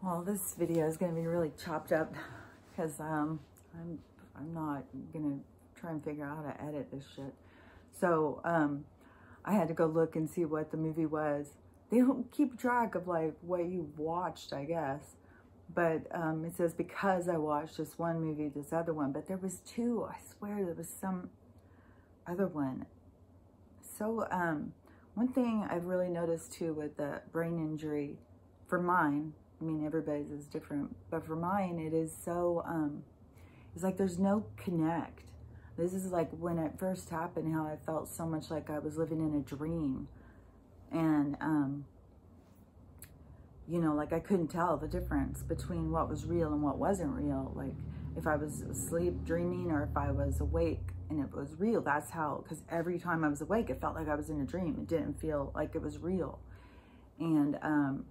Well, this video is going to be really chopped up because um, I'm I'm not going to try and figure out how to edit this shit. So um, I had to go look and see what the movie was. They don't keep track of like what you watched, I guess. But um, it says because I watched this one movie, this other one. But there was two. I swear there was some other one. So um, one thing I've really noticed too with the brain injury, for mine, I mean, everybody's is different, but for mine, it is so, um, it's like there's no connect. This is like when it first happened, how I felt so much like I was living in a dream. And, um, you know, like I couldn't tell the difference between what was real and what wasn't real. Like if I was asleep dreaming or if I was awake and it was real, that's how, because every time I was awake, it felt like I was in a dream. It didn't feel like it was real. And, um,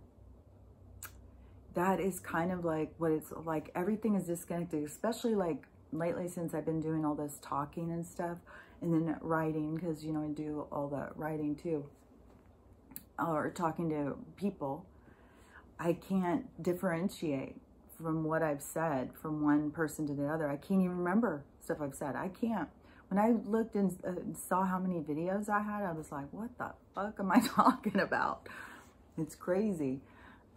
that is kind of like what it's like everything is disconnected especially like lately since i've been doing all this talking and stuff and then writing because you know i do all the writing too or talking to people. I can't differentiate from what i've said from one person to the other. I can't even remember stuff i've said. I can't. When i looked and uh, saw how many videos i had i was like what the fuck am i talking about? It's crazy.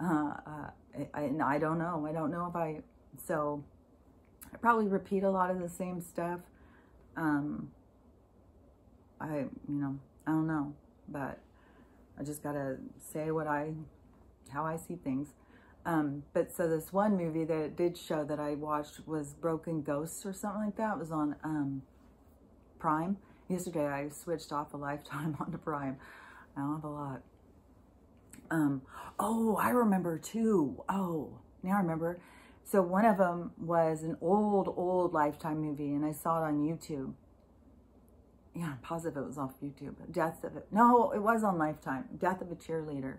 Uh, uh, I, I, don't know. I don't know if I, so I probably repeat a lot of the same stuff. Um, I, you know, I don't know, but I just got to say what I, how I see things. Um, but so this one movie that it did show that I watched was Broken Ghosts or something like that. It was on, um, Prime. Yesterday I switched off a Lifetime onto Prime. I don't have a lot. Um, oh, I remember too. Oh, now I remember. So one of them was an old, old Lifetime movie, and I saw it on YouTube. Yeah, I'm positive it was off YouTube. Death of it. No, it was on Lifetime. Death of a Cheerleader.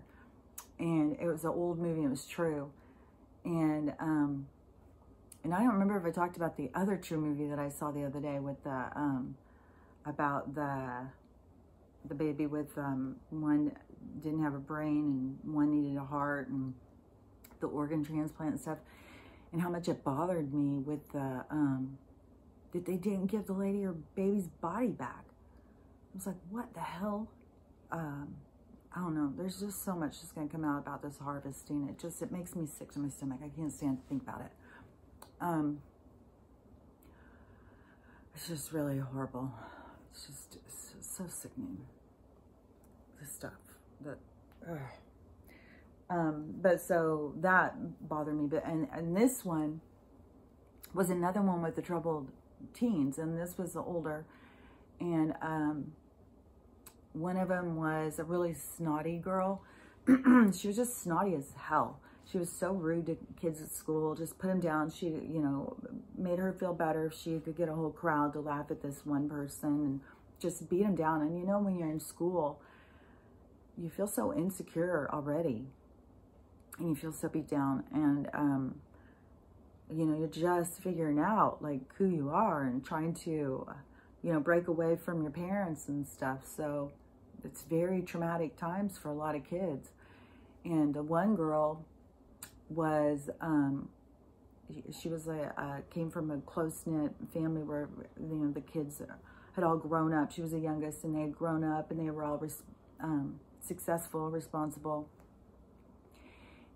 And it was an old movie. It was true. And, um, and I don't remember if I talked about the other true movie that I saw the other day with the, um, about the, the baby with, um, one didn't have a brain and one needed a heart and the organ transplant and stuff. And how much it bothered me with the um that they didn't give the lady her baby's body back. I was like what the hell? Um i don't know. There's just so much that's going to come out about this harvesting. It just it makes me sick to my stomach. I can't stand to think about it. Um it's just really horrible. It's just it's so sickening this stuff that, um, but so that bothered me. But, and, and this one was another one with the troubled teens. And this was the older. And, um, one of them was a really snotty girl. she was just snotty as hell. She was so rude to kids at school, just put them down. She, you know, made her feel better if she could get a whole crowd to laugh at this one person and just beat them down. And you know, when you're in school, you feel so insecure already and you feel so beat down and um, you know you're just figuring out like who you are and trying to you know break away from your parents and stuff. So it's very traumatic times for a lot of kids. And one girl was um, she was a uh, came from a close-knit family where you know the kids had all grown up. She was the youngest and they had grown up and they were all um, successful, responsible.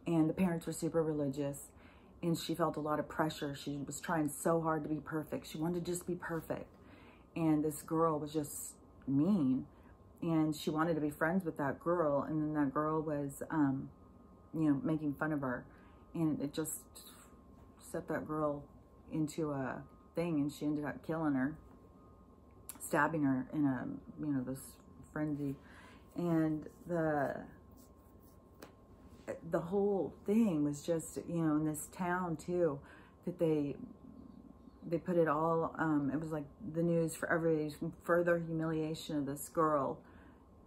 And the parents were super religious and she felt a lot of pressure. She was trying so hard to be perfect. She wanted to just be perfect. And this girl was just mean. And she wanted to be friends with that girl. And then that girl was, um, you know, making fun of her. And it just set that girl into a thing. And she ended up killing her, stabbing her in a, you know, this frenzy and the the whole thing was just you know in this town too that they they put it all um it was like the news for every further humiliation of this girl.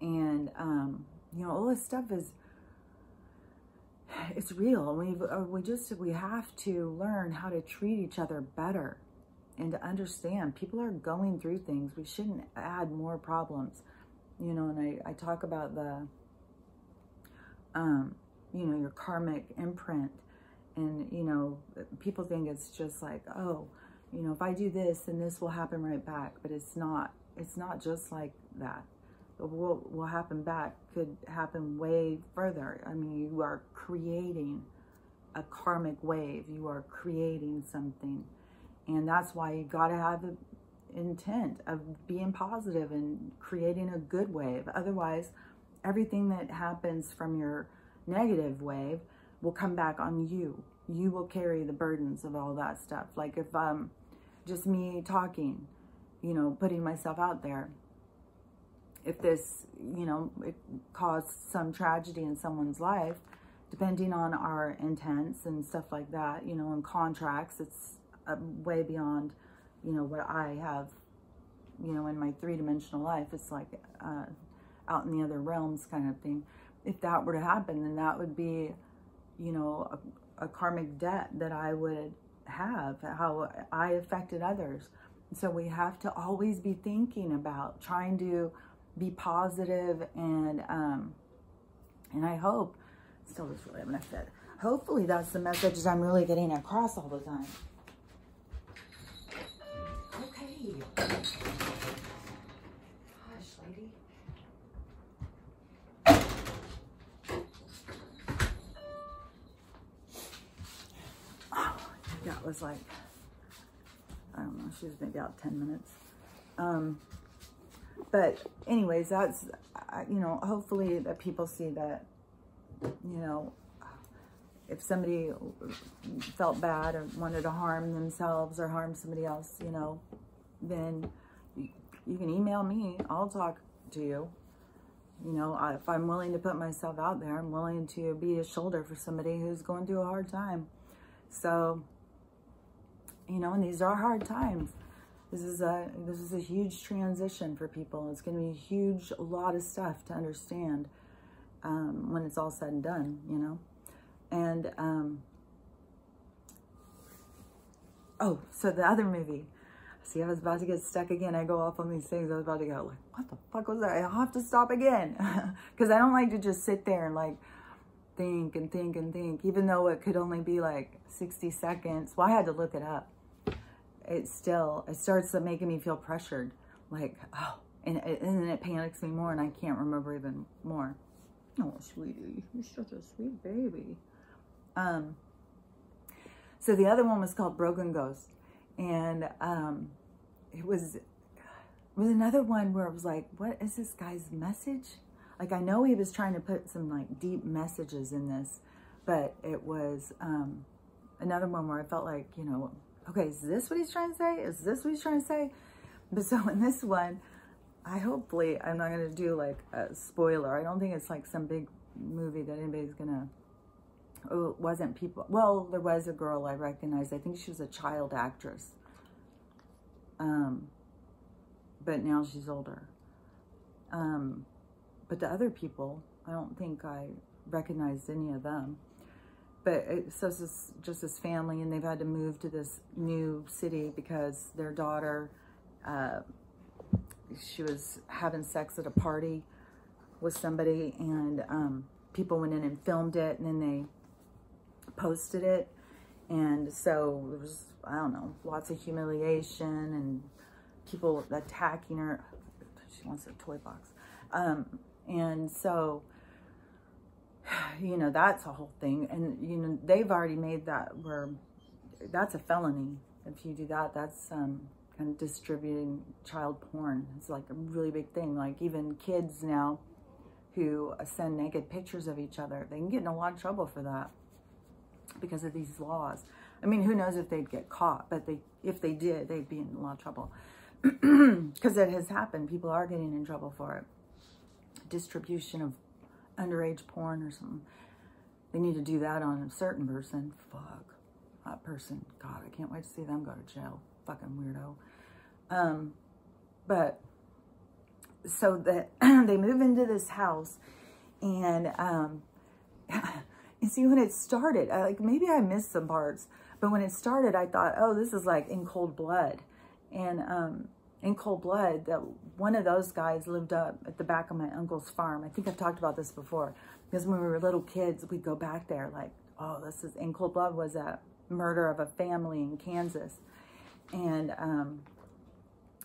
And um you know all this stuff is it's real. We uh, we just we have to learn how to treat each other better and to understand people are going through things. We shouldn't add more problems you know, and I, I talk about the, um, you know, your karmic imprint And, you know, people think it's just like, oh, you know, if I do this, then this will happen right back. But it's not. It's not just like that. What will happen back could happen way further. I mean, you are creating a karmic wave. You are creating something. And that's why you got to have the intent of being positive and creating a good wave. Otherwise, everything that happens from your negative wave will come back on you. You will carry the burdens of all that stuff. Like if um just me talking, you know, putting myself out there. If this, you know, it caused some tragedy in someone's life, depending on our intents and stuff like that, you know, in contracts, it's uh, way beyond, you know, what I have, you know, in my three-dimensional life. It's like uh, out in the other realms kind of thing. If that were to happen, then that would be, you know, a, a karmic debt that I would have, how I affected others. So we have to always be thinking about trying to be positive and um, and I hope still just really having a fit. Hopefully that's the message I'm really getting across all the time. Okay. Gosh, lady. Oh, that was like, I don't know, she was maybe out 10 minutes. Um, but anyways, that's, you know, hopefully that people see that, you know, if somebody felt bad or wanted to harm themselves or harm somebody else, you know, then you, can email me. I'll talk to you. You know, if I'm willing to put myself out there, I'm willing to be a shoulder for somebody who's going through a hard time. So, you know, and these are hard times. This is a this is a huge transition for people. It's going to be a huge, lot of stuff to understand um, when it's all said and done. You know, and um, oh, so the other movie. See, I was about to get stuck again. I go off on these things. I was about to go like, what the fuck was that? I have to stop again because I don't like to just sit there and like think and think and think, even though it could only be like 60 seconds. Well, I had to look it up. It still, it starts making me feel pressured. Like, oh, and, and then it panics me more and I can't remember even more. Oh, sweetie, you're such a sweet baby. Um, so the other one was called Broken Ghost. And um, it was, it was another one where it was like, what is this guy's message? Like, I know he was trying to put some like deep messages in this, but it was um, another one where I felt like, you know, okay, is this what he's trying to say? Is this what he's trying to say? But so in this one, I hopefully, I'm not going to do like a spoiler. I don't think it's like some big movie that anybody's going to, oh, it wasn't people. Well, there was a girl I recognized. I think she was a child actress. Um, but now she's older. Um, but the other people, I don't think I recognized any of them. But it, so it's just, this family, and they've had to move to this new city because their daughter, uh, she was having sex at a party with somebody, and um, people went in and filmed it, and then they posted it. And so there was, I don't know, lots of humiliation and people attacking her. She wants a toy box. Um, and so, you know, that's a whole thing. And, you know, they've already made that where that's a felony. If you do that, that's um, kind of distributing child porn. It's like a really big thing. Like even kids now who send naked pictures of each other, they can get in a lot of trouble for that because of these laws. I mean, who knows if they'd get caught, but they, if they did, they'd be in a lot of trouble because it has happened. People are getting in trouble for it distribution of underage porn or something. They need to do that on a certain person. Fuck. That person. God, I can't wait to see them go to jail. Fucking weirdo. Um, but so that they move into this house and um, you see when it started, I, like maybe I missed some parts, but when it started, I thought, oh, this is like in cold blood. And um, in cold blood that one of those guys lived up at the back of my uncle's farm. I think I've talked about this before because when we were little kids, we'd go back there like oh, this is in cold blood was a murder of a family in Kansas. And um,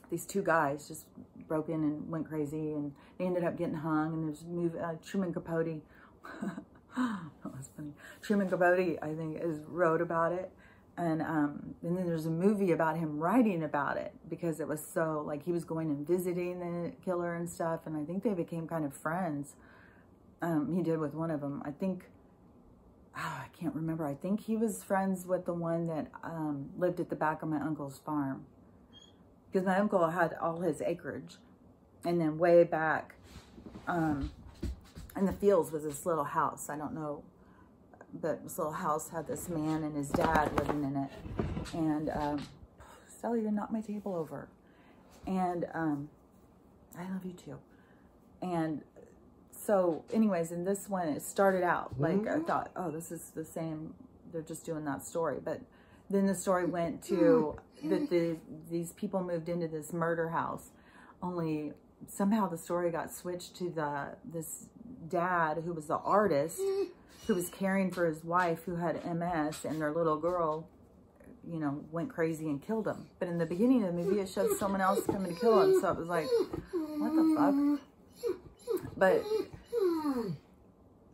these two guys just broke in and went crazy and they ended up getting hung and there's movie, uh, Truman Capote. that was funny. Truman Capote, I think, is wrote about it. And, um, and then there's a movie about him writing about it because it was so, like, he was going and visiting the killer and stuff. And I think they became kind of friends. Um, he did with one of them. I think, oh, I can't remember. I think he was friends with the one that um, lived at the back of my uncle's farm. Because my uncle had all his acreage. And then way back um, in the fields was this little house. I don't know but this little house had this man and his dad living in it. And um, Sally, you knocked my table over. And um, I love you too. And so, anyways, in this one, it started out like mm -hmm. I mm-hmm. thought, oh, this is the same. They're just doing that story. But then the story went to that the, these people moved into this murder house. Only somehow the story got switched to the this dad who was the artist who was caring for his wife who had MS and their little girl, you know, went crazy and killed him. But in the beginning of the movie, it showed someone else coming to kill him. So it was like, what the fuck? But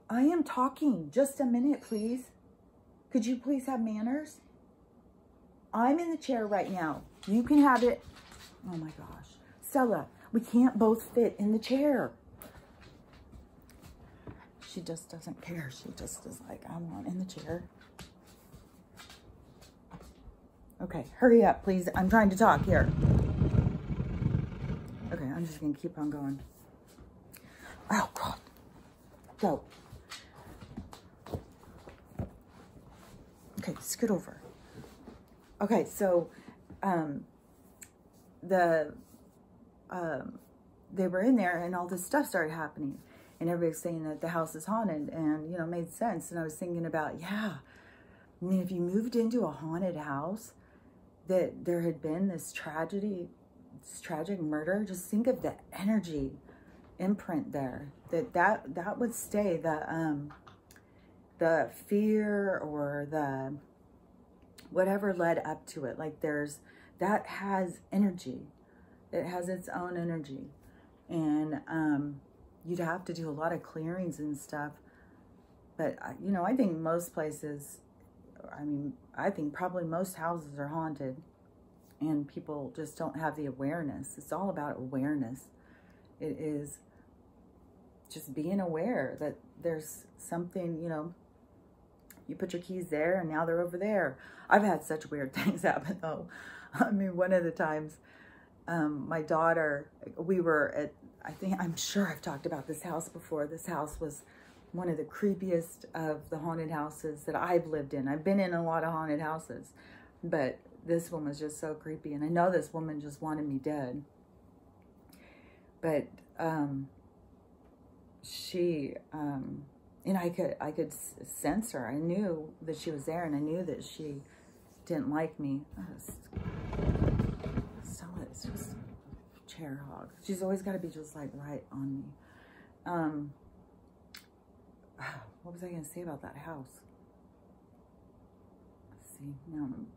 I am talking. Just a minute, please. Could you please have manners? I'm in the chair right now. You can have it. Oh my gosh. Stella, we can't both fit in the chair she just doesn't care. She just is like, I want in the chair. Okay, hurry up, please. I'm trying to talk here. Okay, I'm just going to keep on going. Oh, God. Go. Okay, scoot over. Okay, so um, the um, they were in there and all this stuff started happening and everybody's saying that the house is haunted and, you know, made sense. And I was thinking about, yeah, I mean, if you moved into a haunted house, that there had been this tragedy, this tragic murder, just think of the energy imprint there, that that, that would stay, the, um, the fear or the, whatever led up to it. Like there's, that has energy. It has its own energy. And, um, you'd have to do a lot of clearings and stuff. But, you know, I think most places, I mean, I think probably most houses are haunted and people just don't have the awareness. It's all about awareness. It is just being aware that there's something, you know, you put your keys there and now they're over there. I've had such weird things happen though. I mean, one of the times, um, my daughter, we were at I think, I'm sure I've talked about this house before. This house was one of the creepiest of the haunted houses that I've lived in. I've been in a lot of haunted houses, but this one was just so creepy. And I know this woman just wanted me dead. But um, she, um, and I could, I could sense her. I knew that she was there and I knew that she didn't like me. So it's just hog. She's always got to be just like right on me. Um, what was I going to say about that house? Let's see, now I'm,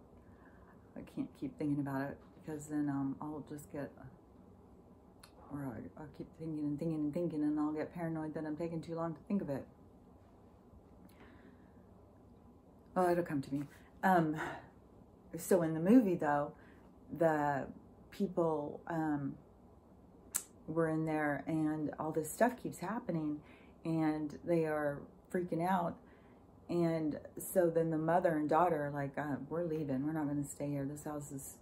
I can't keep thinking about it because then um, I'll just get, or I, I'll keep thinking and thinking and thinking and I'll get paranoid that I'm taking too long to think of it. Well, it'll come to me. Um, so in the movie though, the people um, were in there and all this stuff keeps happening and they are freaking out. And so then the mother and daughter are like, uh, we're leaving. We're not going to stay here. This house is,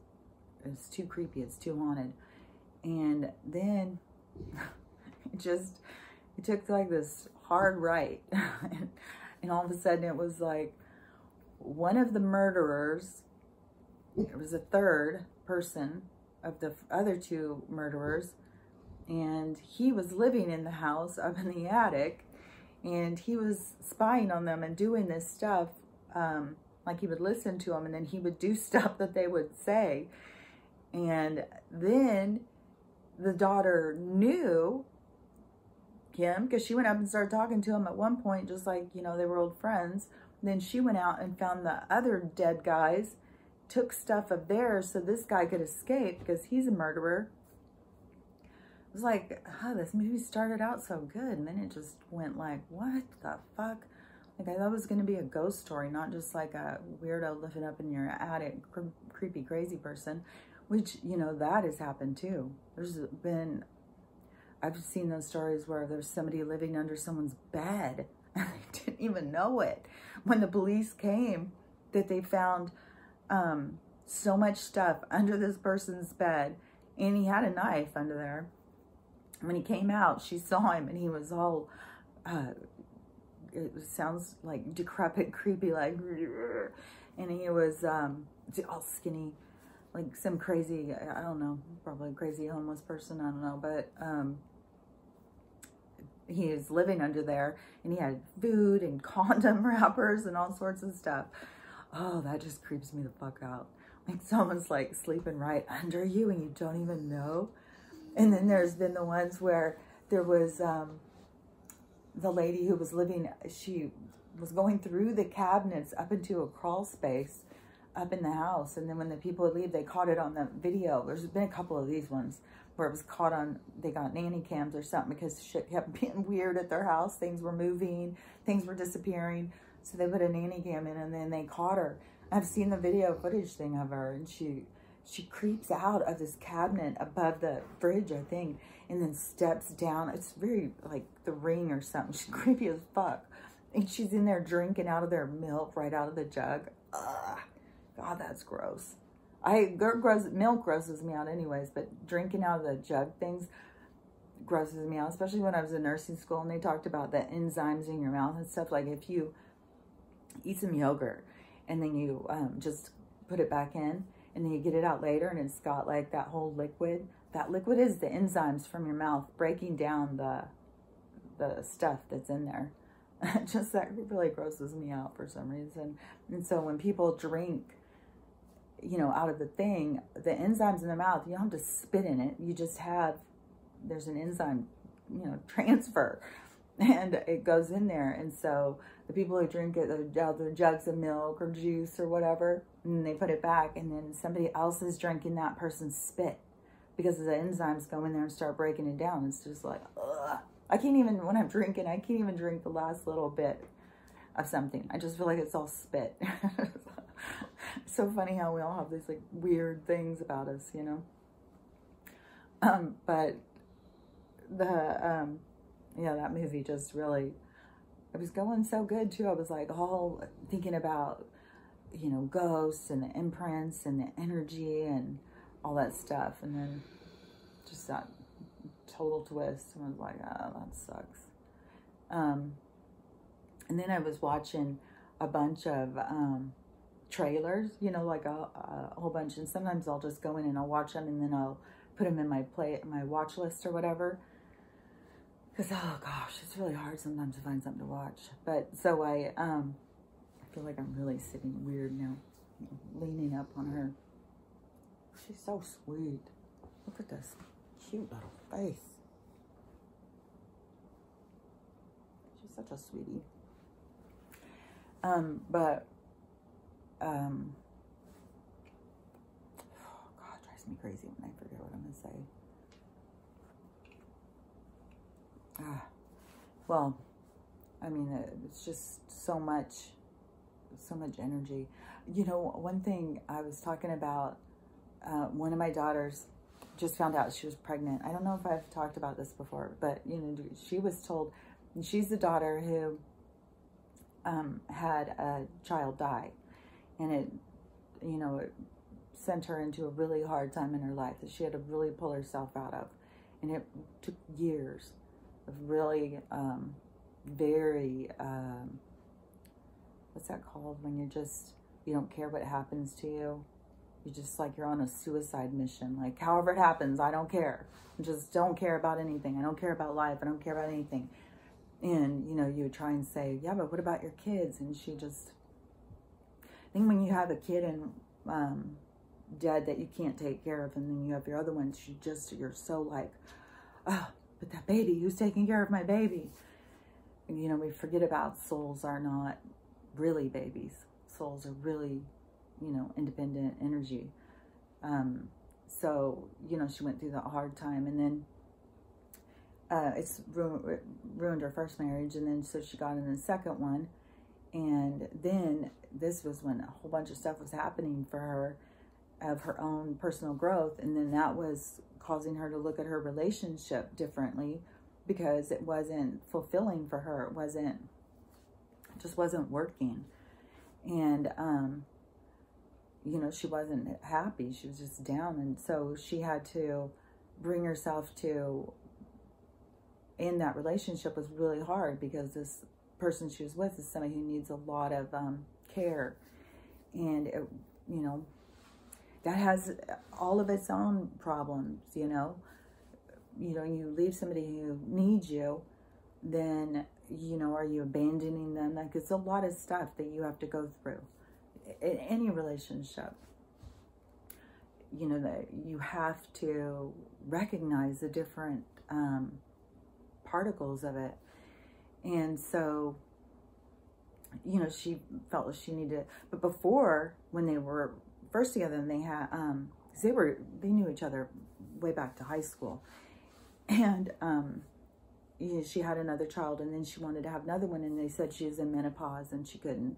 is too creepy. It's too haunted. And then it just, it took like this hard right. and all of a sudden it was like one of the murderers, it was a third person of the other two murderers and he was living in the house up in the attic and he was spying on them and doing this stuff um, like he would listen to them and then he would do stuff that they would say and then the daughter knew him because she went up and started talking to him at one point just like you know they were old friends Then she went out and found the other dead guys, took stuff of theirs so this guy could escape because he's a murderer. It was like, oh, this movie started out so good, and then it just went like, what the fuck? Like, I thought it was going to be a ghost story, not just like a weirdo living up in your attic, cre creepy, crazy person, which, you know, that has happened too. There's been, I've seen those stories where there's somebody living under someone's bed and they didn't even know it. When the police came, that they found um, so much stuff under this person's bed, and he had a knife under there. When he came out, she saw him, and he was all, uh, it sounds like decrepit, creepy, like, and he was um, all skinny, like some crazy, I don't know, probably a crazy homeless person, I don't know, but um, he is living under there and he had food and condom wrappers and all sorts of stuff. Oh, that just creeps me the fuck out. Like someone's like sleeping right under you and you don't even know. And then there's been the ones where there was um, the lady who was living, she was going through the cabinets up into a crawl space up in the house. And then when the people would leave, they caught it on the video. There's been a couple of these ones where it was caught on, they got nanny cams or something because shit kept being weird at their house. Things were moving, things were disappearing. So they put a nanny cam in and then they caught her. I've seen the video footage thing of her and she she creeps out of this cabinet above the fridge, I think, and then steps down. It's very like the ring or something. She's creepy as fuck. And she's in there drinking out of their milk right out of the jug. Ugh. God, that's gross. I gross milk grosses me out anyways, but drinking out of the jug things grosses me out, especially when I was in nursing school and they talked about the enzymes in your mouth and stuff. Like if you eat some yogurt and then you um, just put it back in and then you get it out later and it's got like that whole liquid. That liquid is the enzymes from your mouth breaking down the the stuff that's in there. just that really grosses me out for some reason. And so when people drink you know, out of the thing, the enzymes in the mouth, you don't have to spit in it. You just have, there's an enzyme, you know, transfer and it goes in there. And so the people who drink it, the jugs of milk or juice or whatever, and they put it back and then somebody else is drinking that person's spit because the enzymes go in there and start breaking it down. It's just like, ugh. I can't even, when I'm drinking, I can't even drink the last little bit of something. I just feel like it's all spit. so funny how we all have these like weird things about us, you know. Um, but the um, yeah, that movie just really it was going so good too. I was like all thinking about you know ghosts and the imprints and the energy and all that stuff, and then just that total twist. And I was like, oh, that sucks. Um, and then I was watching a bunch of um, trailers, you know, like a, a, whole bunch. And sometimes I'll just go in and I'll watch them and then I'll put them in my play, my watch list or whatever. Because, oh gosh, it's really hard sometimes to find something to watch. But so I, um, I feel like I'm really sitting weird now, leaning up on her. She's so sweet. Look at this cute little face. She's such a sweetie. Um, but um, oh God, drives me crazy when I forget what I'm to say. Ah, well, I mean, it's just so much, so much energy. You know, one thing I was talking about, uh, one of my daughters just found out she was pregnant. I don't know if I've talked about this before, but, you know, she was told, she's the daughter who um, had a child die and it, you know, it sent her into a really hard time in her life that she had to really pull herself out of. And it took years really um, very, um, what's that called? When you're just, you don't care what happens to you. You're just like you're on a suicide mission. Like, however it happens, I don't care. I just don't care about anything. I don't care about life. I don't care about anything. And, you know, you try and say, yeah, but what about your kids? And she just I think when you have a kid and um, dead that you can't take care of, and then you have your other ones, you just, you're so like, oh, but that baby, who's taking care of my baby? And, you know, we forget about souls are not really babies. Souls are really, you know, independent energy. Um, so, you know, she went through the hard time and then uh, it's ruined, ruined her first marriage. And then so she got in the second one. And then this was when a whole bunch of stuff was happening for her of her own personal growth. And then that was causing her to look at her relationship differently because it wasn't fulfilling for her. It wasn't, it just wasn't working. And, um, you know, she wasn't happy. She was just down. And so she had to bring herself to, in that relationship was really hard because this person she was with is somebody who needs a lot of um, care. And, it, you know, that has all of its own problems, you know. You know, you leave somebody who needs you, then, you know, are you abandoning them? Like, it's a lot of stuff that you have to go through in any relationship, you know, that you have to recognize the different um, particles of it. And so, you know, she felt she needed, but before when they were first together and they had, um, cause they were, they knew each other way back to high school. And, um, she had another child and then she wanted to have another one and they said she was in menopause and she couldn't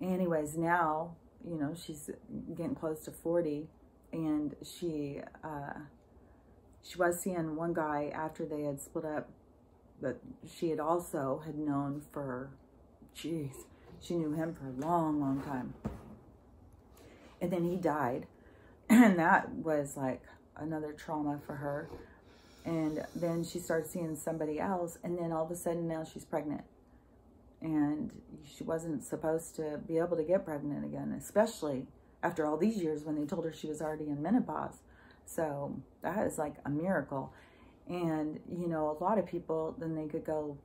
anyways, now, you know, she's getting close to 40 and she, uh, she was seeing one guy after they had split up, but she had also had known for, jeez, she knew him for a long, long time. And then he died. And that was like another trauma for her. And then she started seeing somebody else. And then all of a sudden now she's pregnant and she wasn't supposed to be able to get pregnant again, especially after all these years when they told her she was already in menopause. So that is like a miracle. And, you know, a lot of people, then they could go,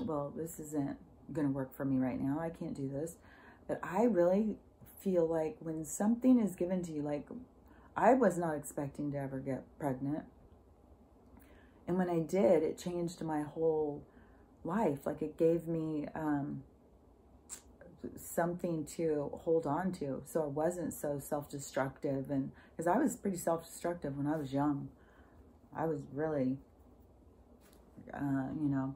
well, this isn't going to work for me right now. I can't do this. But I really feel like when something is given to you, like I was not expecting to ever get pregnant. And when I did, it changed my whole life. Like it gave me um, something to hold on to. So I wasn't so self-destructive. And because I was pretty self-destructive when I was young. I was really, uh, you know,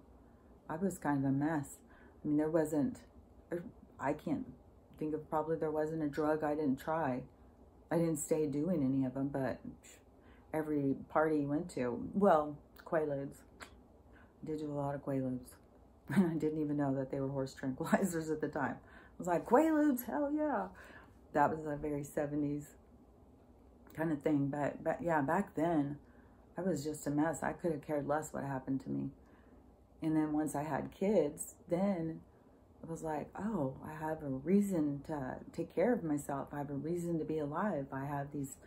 I was kind of a mess. I mean, there wasn't, I can't think of probably there wasn't a drug I didn't try. I didn't stay doing any of them, but every party you went to, well, Quaaludes did do a lot of Quaaludes. I didn't even know that they were horse tranquilizers at the time. I was like, Quaaludes, hell yeah. That was a very 70s kind of thing. But, but yeah, back then, I was just a mess. I could have cared less what happened to me. And then once I had kids, then it was like, oh, I have a reason to take care of myself. I have a reason to be alive. I have these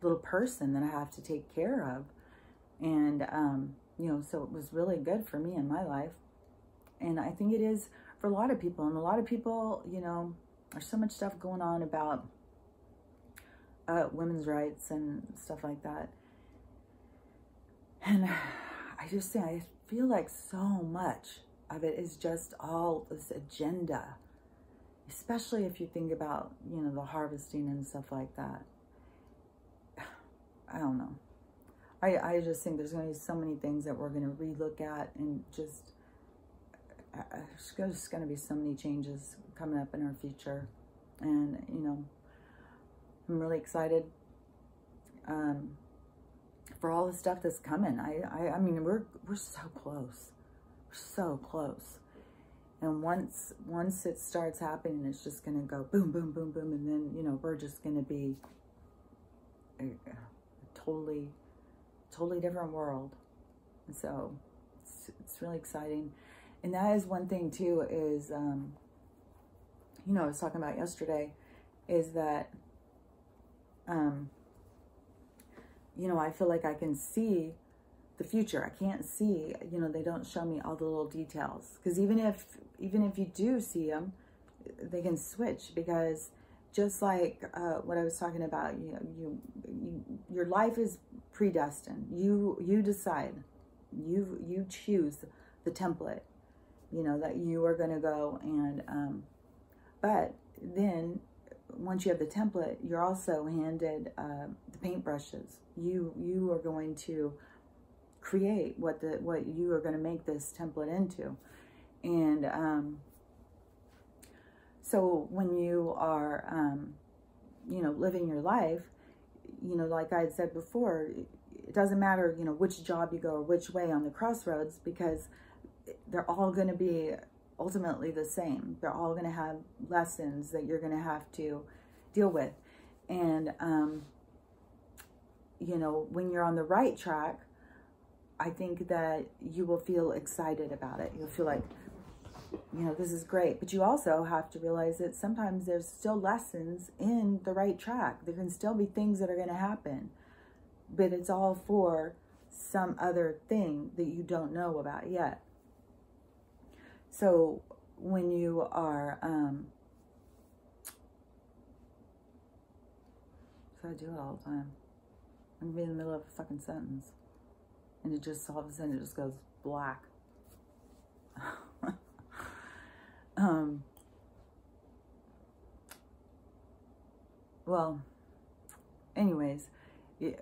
little person that I have to take care of. And, um, you know, so it was really good for me in my life. And I think it is for a lot of people. And a lot of people, you know, there's so much stuff going on about uh, women's rights and stuff like that. And I just say, I feel like so much of it is just all this agenda, especially if you think about, you know, the harvesting and stuff like that. I don't know. I, I just think there's going to be so many things that we're going to relook at and just, uh, there's going to be so many changes coming up in our future. And, you know, I'm really excited um, for all the stuff that's coming. I, I, I mean, we're, we're so close. So close. And once, once it starts happening, it's just going to go boom, boom, boom, boom. And then, you know, we're just going to be a, a totally totally different world. so it's, it's really exciting. And that is one thing too is, um, you know, I was talking about yesterday is that, um, you know, I feel like I can see the future. I can't see, you know, they don't show me all the little details. Because even if, even if you do see them, they can switch because just like uh, what I was talking about, you know, you, you, your life is predestined. You, you decide, you, you choose the template, you know, that you are going to go and, um, but then once you have the template, you're also handed uh, the paintbrushes. You you are going to create what the what you are going to make this template into, and um, so when you are um, you know living your life, you know like I had said before, it doesn't matter you know which job you go or which way on the crossroads because they're all going to be ultimately the same. They're all going to have lessons that you're going to have to deal with. And, um, you know, when you're on the right track, I think that you will feel excited about it. You'll feel like, you know, this is great. But you also have to realize that sometimes there's still lessons in the right track. There can still be things that are going to happen, but it's all for some other thing that you don't know about yet. So when you are, um, so I do it all the time. I'm in the middle of a fucking sentence and it just all of a sudden it just goes black. um, well, anyways, you,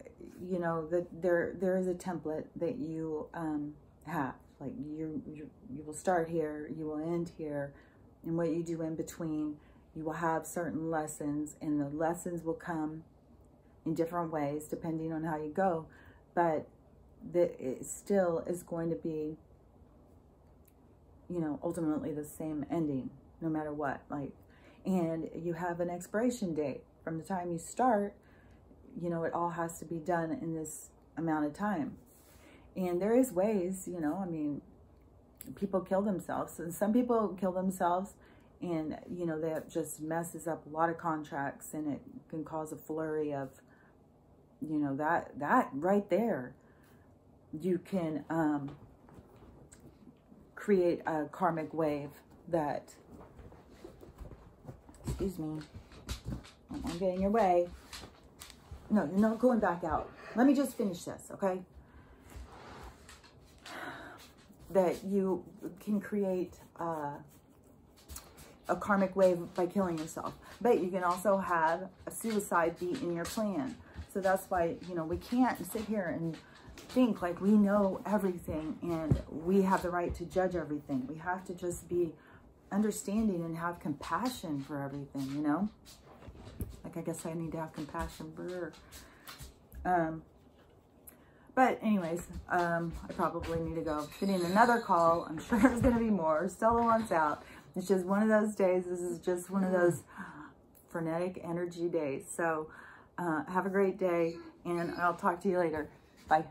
you know that there there is a template that you um, have like you, you you will start here you will end here and what you do in between you will have certain lessons and the lessons will come in different ways depending on how you go but that it still is going to be you know ultimately the same ending no matter what like and you have an expiration date from the time you start you know it all has to be done in this amount of time and there is ways, you know, I mean, people kill themselves. And some people kill themselves and, you know, that just messes up a lot of contracts and it can cause a flurry of, you know, that, that right there, you can um, create a karmic wave that, excuse me, I'm getting your way. No, you're not going back out. Let me just finish this, okay? that you can create uh, a karmic wave by killing yourself. But you can also have a suicide be in your plan. So that's why, you know, we can't sit here and think like we know everything and we have the right to judge everything. We have to just be understanding and have compassion for everything, you know? Like, I guess I need to have compassion for her. Um, but anyways, um, I probably need to go. Getting another call. I'm sure there's going to be more. Stella wants out. It's just one of those days. This is just one of those frenetic energy days. So uh, have a great day, and I'll talk to you later. Bye.